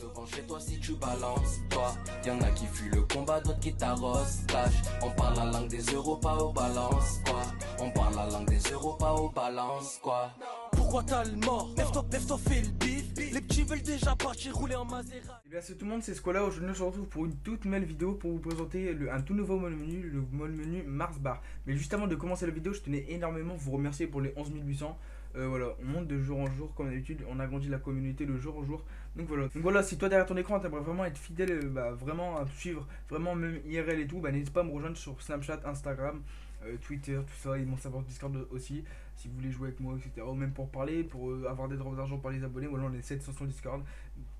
devant chez toi si tu balances, toi. Y'en a qui fuient le combat, d'autres qui t'arrosent. On parle la langue des euros, pas aux balances, quoi. On parle la langue des euros, pas aux balances, quoi. Pourquoi t'as le mort? Lève-toi, lève-toi, fais le bif. Les petits veulent déjà partir rouler en Maserati. Et bien c'est tout le monde, c'est Squala. Aujourd'hui on se retrouve pour une toute nouvelle vidéo pour vous présenter le- un tout nouveau mode menu, le mode menu Mars Bar. Mais juste avant de commencer la vidéo, je tenais énormément à vous remercier pour les 11 800. Euh, voilà, on monte de jour en jour comme d'habitude, on agrandit la communauté de jour en jour. Donc voilà, donc voilà, si toi derrière ton écran t'aimerais vraiment être fidèle, euh, bah, vraiment à suivre, vraiment même IRL et tout, bah n'hésite pas à me rejoindre sur Snapchat, Instagram, euh, Twitter, tout ça, et mon serveur Discord aussi, si vous voulez jouer avec moi, etc. Ou même pour parler, pour avoir des droits d'argent par les abonnés, voilà, on est 700 sur Discord.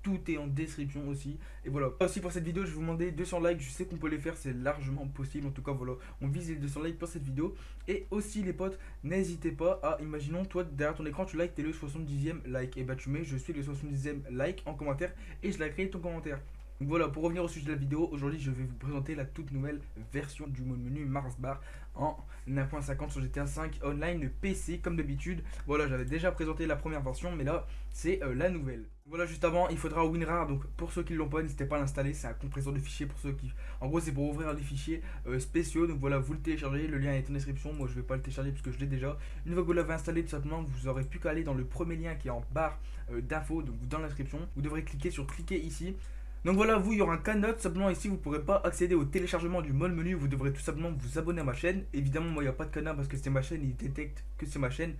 Tout est en description aussi. Et voilà. Aussi pour cette vidéo, je vous demander 200 likes. Je sais qu'on peut les faire, c'est largement possible. En tout cas, voilà, on vise les 200 likes pour cette vidéo. Et aussi, les potes, n'hésitez pas à, imaginons, toi derrière ton écran, tu likes, t'es le 70e like. Et bah, tu mets je suis le 70e like en commentaire et je likerai ton commentaire. Voilà, pour revenir au sujet de la vidéo, aujourd'hui je vais vous présenter la toute nouvelle version du mode menu Mars Bar en 1.50 sur GTA 5 online PC comme d'habitude. Voilà, j'avais déjà présenté la première version, mais là c'est euh, la nouvelle. Voilà, juste avant, il faudra WinRAR. Donc pour ceux qui l'ont pas, n'hésitez pas à l'installer. C'est un compresseur de fichiers pour ceux qui. En gros, c'est pour ouvrir des fichiers euh, spéciaux. Donc voilà, vous le téléchargez. Le lien est en description. Moi, je vais pas le télécharger puisque je l'ai déjà. Une fois que vous l'avez installé, tout simplement, vous aurez plus qu'à aller dans le premier lien qui est en barre euh, d'infos, donc dans l'inscription. Vous devrez cliquer sur cliquer ici. Donc voilà, vous, il y aura un canot. Simplement, ici, vous pourrez pas accéder au téléchargement du mode menu. Vous devrez tout simplement vous abonner à ma chaîne. Évidemment, moi, il n'y a pas de canard parce que c'est ma chaîne. Il détecte que c'est ma chaîne.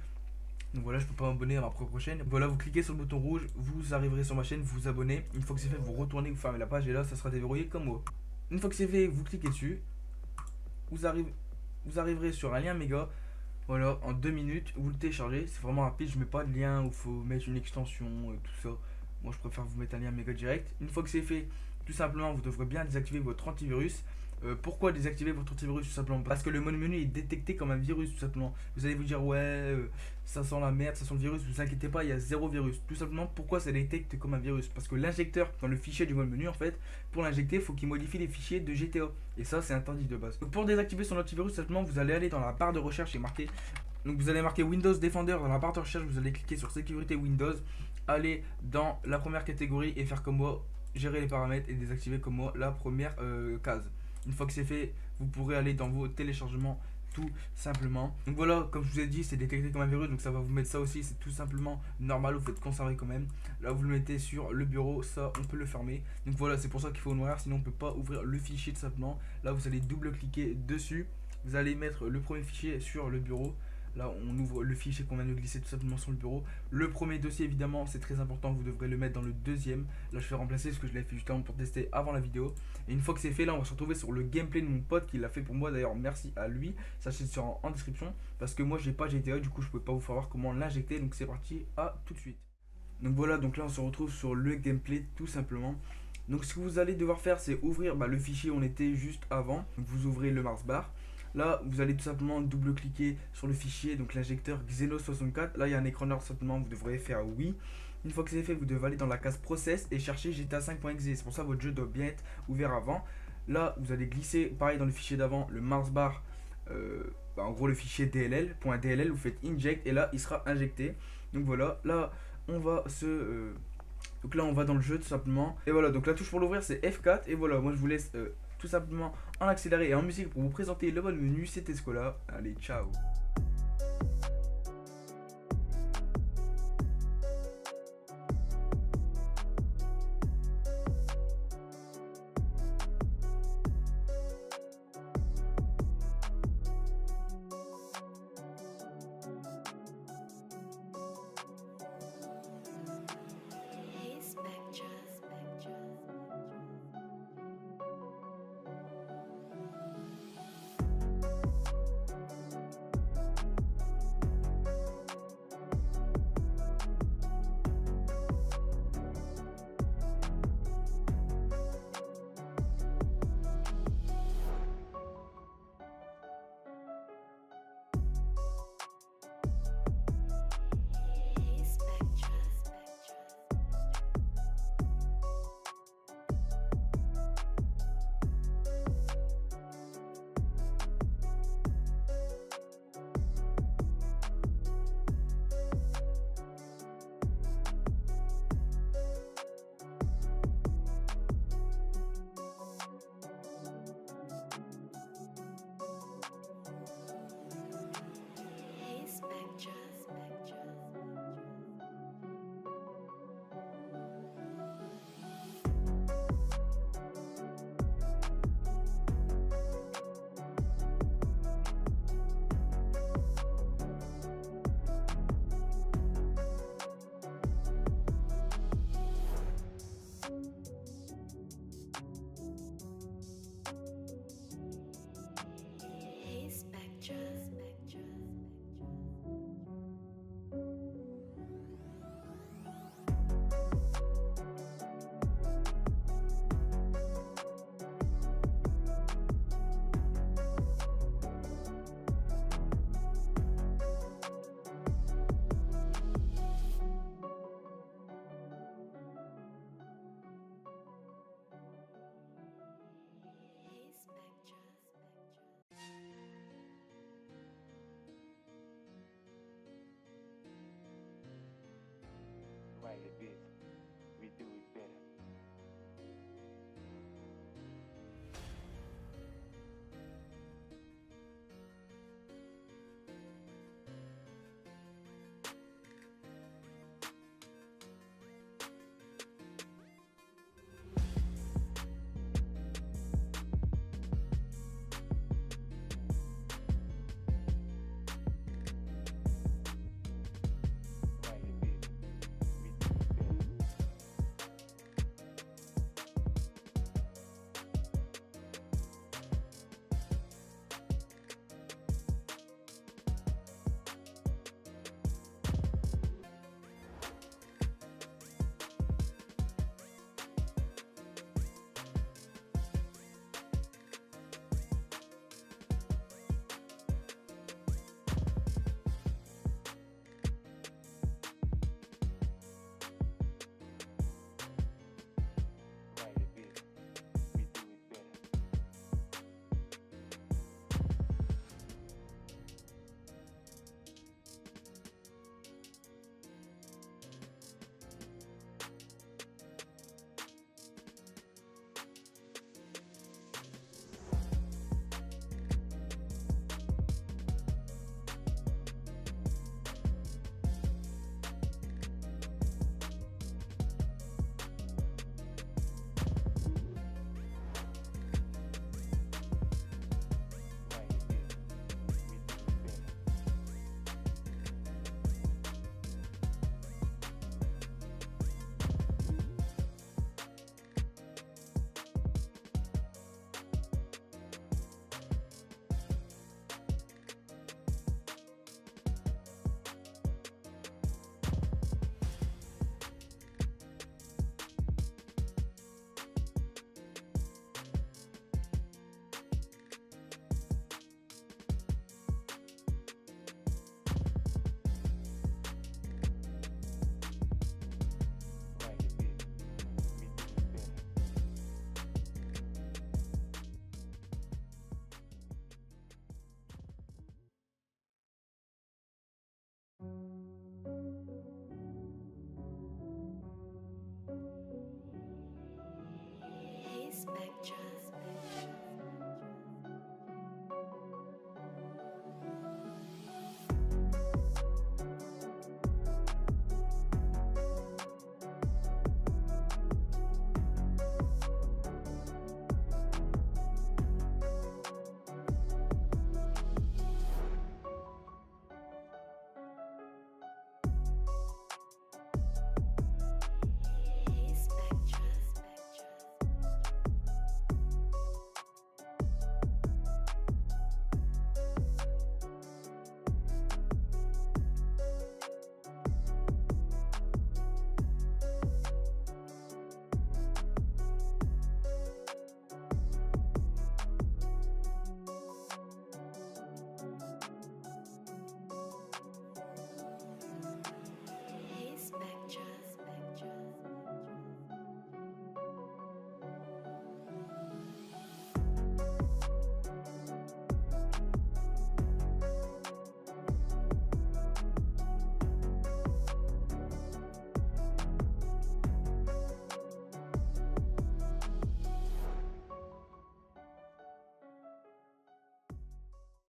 Donc voilà, je peux pas m'abonner à ma propre chaîne. Voilà, vous cliquez sur le bouton rouge, vous arriverez sur ma chaîne, vous vous abonnez. Une fois que c'est fait, vous retournez, vous fermez la page et là, ça sera déverrouillé comme moi. Une fois que c'est fait, vous cliquez dessus. Vous, vous arriverez sur un lien méga. Voilà, en deux minutes, vous le téléchargez. C'est vraiment rapide, je mets pas de lien où il faut mettre une extension, euh, tout ça. Moi, je préfère vous mettre un lien méga direct. Une fois que c'est fait, tout simplement, vous devrez bien désactiver votre antivirus. Euh, pourquoi désactiver votre antivirus tout simplement? Parce que le mode menu est détecté comme un virus tout simplement. Vous allez vous dire ouais euh, ça sent la merde, ça sent le virus, vous inquiétez pas, il y a zéro virus. Tout simplement pourquoi ça détecte comme un virus? Parce que l'injecteur dans le fichier du mode menu en fait, pour l'injecter, il faut qu'il modifie les fichiers de GTA. Et ça c'est interdit de base. Donc pour désactiver son antivirus, simplement vous allez aller dans la barre de recherche et marquer. Donc vous allez marquer Windows Defender dans la barre de recherche, vous allez cliquer sur sécurité Windows, aller dans la première catégorie et faire comme moi, gérer les paramètres et désactiver comme moi la première euh, case. Une fois que c'est fait, vous pourrez aller dans vos téléchargements tout simplement. Donc voilà, comme je vous ai dit, c'est détecté comme un virus, donc ça va vous mettre ça aussi, c'est tout simplement normal, vous faites conserver quand même. Là, vous le mettez sur le bureau, ça, on peut le fermer. Donc voilà, c'est pour ça qu'il faut noir, sinon on peut pas ouvrir le fichier tout simplement. Là, vous allez double-cliquer dessus, vous allez mettre le premier fichier sur le bureau. Là, on ouvre le fichier qu'on vient de glisser tout simplement sur le bureau. Le premier dossier, évidemment, c'est très important. Vous devrez le mettre dans le deuxième. Là, je vais remplacer ce que je l'ai fait juste avant pour tester avant la vidéo. Et une fois que c'est fait, là, on va se retrouver sur le gameplay de mon pote qui l'a fait pour moi. D'ailleurs, merci à lui. Sachez sur en, en description. Parce que moi, j'ai pas GTA. Du coup, je peux pas vous faire voir comment l'injecter. Donc, c'est parti. À tout de suite. Donc voilà, donc là, on se retrouve sur le gameplay tout simplement. Donc, ce que vous allez devoir faire, c'est ouvrir bah, le fichier on était juste avant. Donc, vous ouvrez le Mars Bar. Là, vous allez tout simplement double-cliquer sur le fichier, donc l'injecteur Xeno64. Là, il y a un écran noir, simplement, vous devrez faire oui. Une fois que c'est fait, vous devez aller dans la case Process et chercher GTA 5.exe. C'est pour ça que votre jeu doit bien être ouvert avant. Là, vous allez glisser, pareil dans le fichier d'avant, le Mars Bar. Euh, en gros, le fichier DLL, .dll, vous faites inject et là, il sera injecté. Donc voilà, là, on va se... euh, donc là, on va dans le jeu tout simplement. Et voilà, donc la touche pour l'ouvrir, c'est F4. Et voilà, moi, je vous laisse... euh, simplement en accéléré et en musique pour vous présenter le bon menu. C'était Scola. Allez, ciao